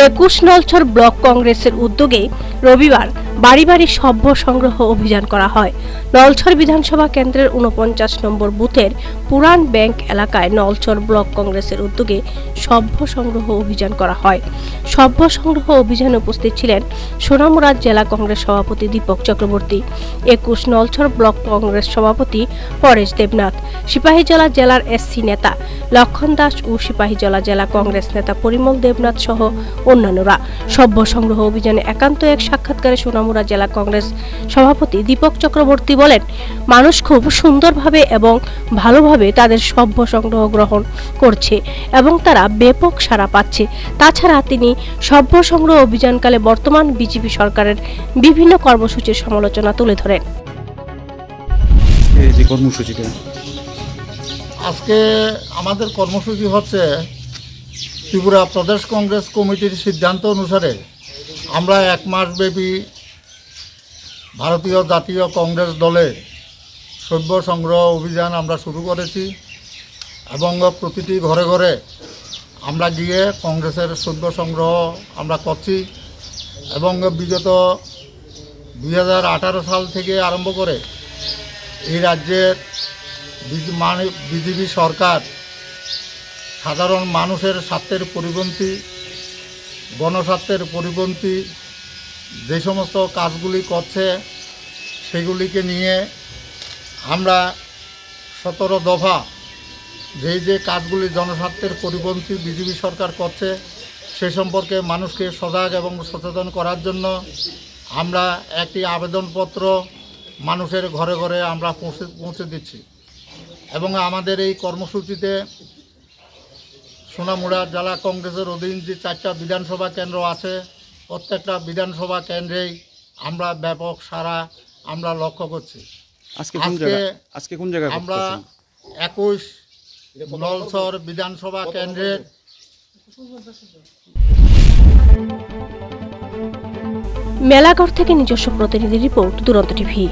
একুশ নলছর ব্লক কংগ্রেসের উদ্যোগে রবিবার বাড়ি বাড়ি সভ্য সংগ্রহ অভিযান করা হয়। নলছর বিধানসভা কেন্দ্রের উনপঞ্চাশ নম্বর বুথের পুরান ব্যাংক এলাকায় নলছর ব্লক কংগ্রেসের উদ্যোগে সভ্য সংগ্রহ অভিযান করা হয়। সভ্য সংগ্রহ অভিযানে উপস্থিত ছিলেন সোনামুড়া জেলা কংগ্রেস সভাপতি দীপক চক্রবর্তী, একুশ নলছর ব্লক কংগ্রেস সভাপতি পরেশ দেবনাথ, সিপাহীজলা জেলার এসসি নেতা লক্ষণ দাস ও সিপাহীজলা জেলা কংগ্রেস নেতা পরিমল দেবনাথ সহ অন্যান্যরা। সভ্য সংগ্রহ অভিযানে একান্ত এক সাক্ষাৎকারে সোনামুড়া জেলা কংগ্রেস সভাপতি দীপক চক্রবর্তী বলেন মানুষ খুব সুন্দরভাবে এবং ভালোভাবে তাদের সভ্য সংগ্রহ গ্রহণ করছে এবং তারা ব্যাপক সাড়া পাচ্ছে। তাছাড়া তিনি সভ্য সংগ্রহ অভিযানকালে বর্তমান বিজেপি সরকারের বিভিন্ন কর্মসূচির সমালোচনা তুলে ধরেন। এই যে কর্মসূচিটা। আজকে আমাদের কর্মসূচি হচ্ছে ত্রিপুরা প্রদেশ কংগ্রেস কমিটির সিদ্ধান্ত অনুসারে আমরা এক মাসব্যাপী ভারতীয় জাতীয় কংগ্রেস দলে সভ্য সংগ্রহ অভিযান আমরা শুরু করেছি এবং প্রতিটি ঘরে ঘরে আমরা গিয়ে কংগ্রেসের সভ্য সংগ্রহ আমরা করছি এবং বিগত দুই হাজার আঠারো সাল থেকে আরম্ভ করে এই রাজ্যের মানে বিজেপি সরকার সাধারণ মানুষের স্বার্থের পরিপন্থী, গণস্বার্থের পরিপন্থী যে সমস্ত কাজগুলি করছে, সেগুলিকে নিয়ে আমরা সতেরো দফা যেই যে কাজগুলি জনস্বার্থের পরিপন্থী বিজেপি সরকার করছে, সে সম্পর্কে মানুষকে সজাগ এবং সচেতন করার জন্য আমরা একটি আবেদনপত্র মানুষের ঘরে ঘরে আমরা পৌঁছে পৌঁছে দিচ্ছি। এবং আমাদের এই কর্মসূচিতে সোনামুড়া জেলা কংগ্রেসের অধীন যে চারটা বিধানসভা কেন্দ্র আছে প্রত্যেকটা বিধানসভা কেন্দ্রেই আমরা ব্যাপক সারা আমরা লক্ষ্য করছি আজকে কোন আজকে কোন জায়গায় আমরা? একুশ নলসর বিধানসভা কেন্দ্রের মেলাঘর থেকে নিজস্ব প্রতিনিধি রিপোর্ট দুরন্ত টিভি